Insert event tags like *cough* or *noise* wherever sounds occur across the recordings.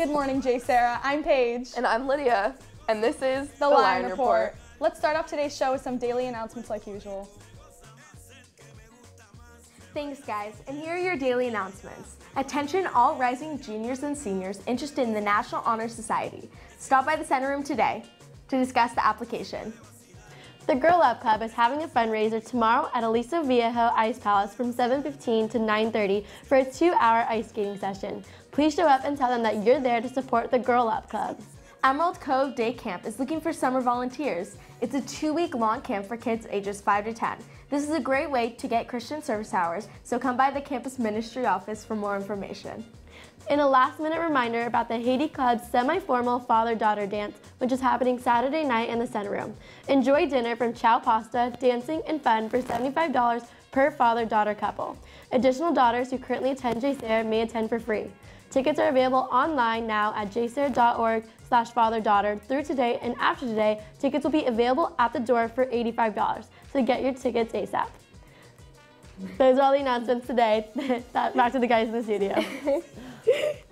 Good morning, JSerra. I'm Paige. And I'm Lydia. And this is The, Lion, Report. Let's start off today's show with some daily announcements like usual. Thanks, guys. And here are your daily announcements. Attention, all rising juniors and seniors interested in the National Honor Society. Stop by the Center Room today to discuss the application. The Girl Up Club is having a fundraiser tomorrow at Aliso Viejo Ice Palace from 7.15 to 9.30 for a two-hour ice skating session. Please show up and tell them that you're there to support the Girl Up Club. Emerald Cove Day Camp is looking for summer volunteers. It's a two-week long camp for kids ages 5 to 10. This is a great way to get Christian service hours, so come by the campus ministry office for more information. In a last minute reminder about the Haiti Club's semi-formal father-daughter dance, which is happening Saturday night in the center room. Enjoy dinner from Chow Pasta, dancing, and fun for $75 per father-daughter couple. Additional daughters who currently attend JSerra may attend for free. Tickets are available online now at jserra.org slash father-daughter through today and after today, tickets will be available at the door for $85. So get your tickets ASAP. Those are all the announcements today. *laughs* Back to the guys in the studio. *laughs*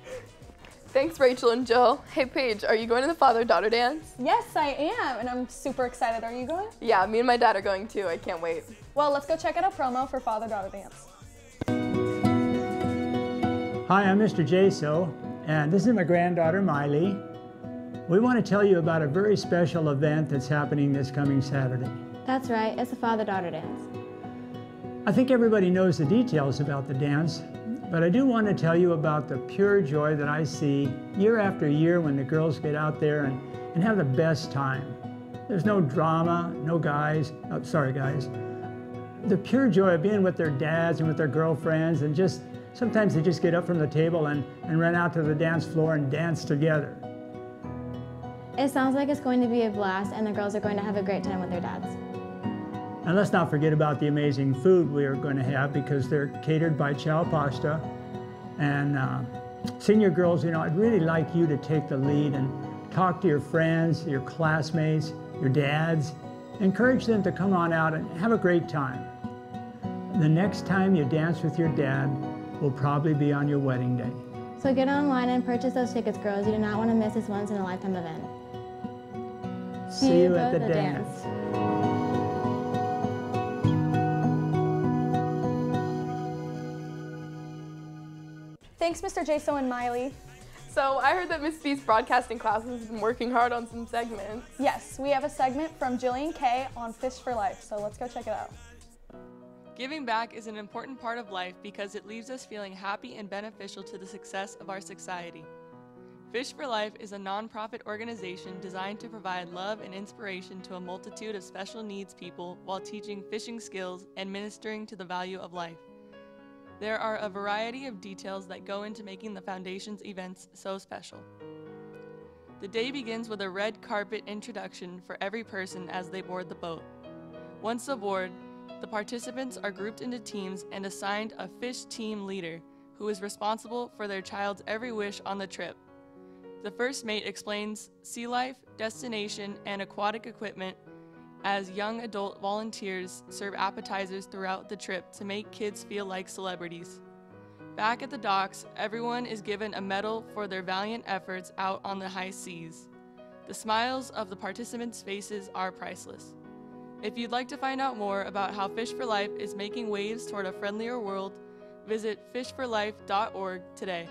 Thanks, Rachel and Jill. Hey, Paige, are you going to the father-daughter dance? Yes, I am, and I'm super excited. Are you going? Yeah, me and my dad are going too. I can't wait. Well, let's go check out a promo for father-daughter dance. Hi, I'm Mr. Jaso, and this is my granddaughter, Miley. We want to tell you about a very special event that's happening this coming Saturday. That's right, it's a father-daughter dance. I think everybody knows the details about the dance, but I do want to tell you about the pure joy that I see year after year when the girls get out there and, and have the best time. There's no drama, no guys, oh, sorry guys. The pure joy of being with their dads and with their girlfriends and just Sometimes they just get up from the table and, and run out to the dance floor and dance together. It sounds like it's going to be a blast and the girls are going to have a great time with their dads. And let's not forget about the amazing food we are going to have because they're catered by Chow Pasta. And uh, senior girls, you know, I'd really like you to take the lead and talk to your friends, your classmates, your dads. Encourage them to come on out and have a great time. The next time you dance with your dad, will probably be on your wedding day. So get online and purchase those tickets, girls. You do not want to miss this once in a lifetime event. See, See you at the, the dance. dance. Thanks, Mr. Jaso and Miley. So I heard that Miss B's broadcasting class has been working hard on some segments. Yes, we have a segment from Jillian Kay on Fish for Life, so let's go check it out. Giving back is an important part of life because it leaves us feeling happy and beneficial to the success of our society. Fish for Life is a nonprofit organization designed to provide love and inspiration to a multitude of special needs people while teaching fishing skills and ministering to the value of life. There are a variety of details that go into making the Foundation's events so special. The day begins with a red carpet introduction for every person as they board the boat. Once aboard, the participants are grouped into teams and assigned a fish team leader who is responsible for their child's every wish on the trip. The first mate explains sea life, destination, and aquatic equipment as young adult volunteers serve appetizers throughout the trip to make kids feel like celebrities. Back at the docks, everyone is given a medal for their valiant efforts out on the high seas. The smiles of the participants' faces are priceless. If you'd like to find out more about how Fish for Life is making waves toward a friendlier world, visit fishforlife.org today.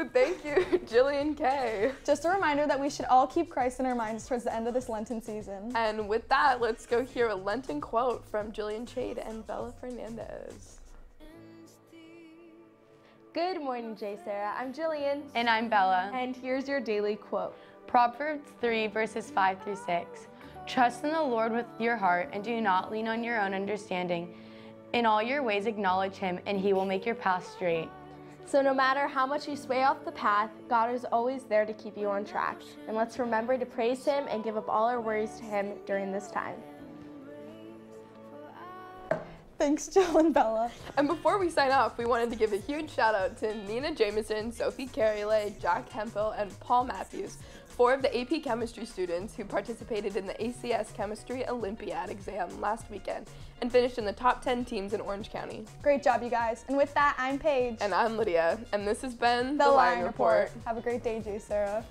Ooh, thank you, *laughs* Jillian Kay. Just a reminder that we should all keep Christ in our minds towards the end of this Lenten season. And with that, let's go hear a Lenten quote from Jillian Chade and Bella Fernandez. Good morning, JSerra. I'm Jillian. And I'm Bella. And here's your daily quote. Proverbs 3, verses 5 through 6. Trust in the Lord with your heart and do not lean on your own understanding. In all your ways, acknowledge Him, and He will make your path straight. So, no matter how much you sway off the path, God is always there to keep you on track. And let's remember to praise Him and give up all our worries to Him during this time. Thanks, Jill and Bella. And before we sign off, we wanted to give a huge shout out to Nina Jameson, Sophie Carrylay, Jack Hempel, and Paul Matthews four of the AP chemistry students who participated in the ACS Chemistry Olympiad exam last weekend and finished in the top 10 teams in Orange County. Great job, you guys. And with that, I'm Paige. And I'm Lydia, and this has been the, the Line Line Report. Report. Have a great day, JSerra.